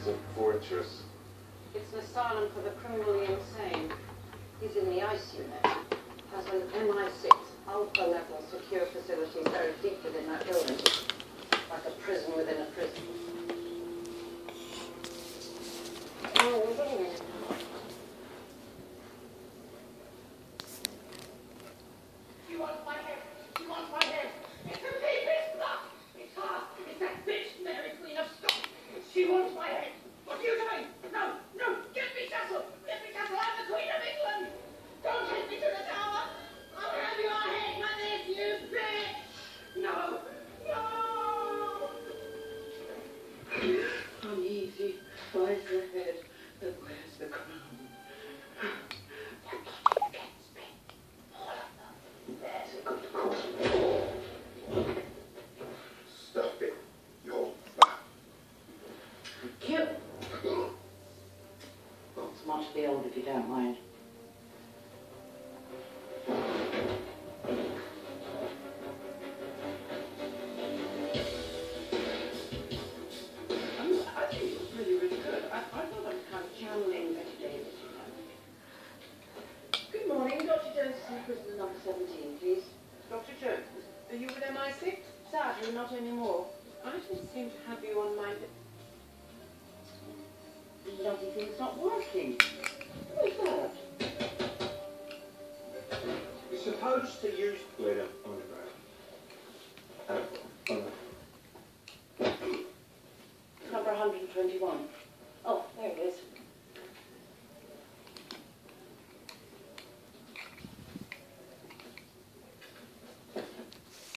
It's a fortress. It's an asylum for the criminally insane. He's in the ice unit. Has an MI6 alpha level secure facility buried deep within that building. Like a prison within a prison. Oh, we're getting it. She wants my head. She wants my head. It's the deepest stuff. It's her. It's that bitch, Mary Queen of Scots. She wants my head. What are you doing? No, no. Get me. Get me. I'm the Queen of England. Don't take me to the tower. I'll have your head lies the head that wears the crown. Dr. Jones, are you with MI6? Sadly, not anymore. I just seem to have you on my... Bloody thing's not working. What's that? You're supposed to use. Wait up on the ground. Number 121.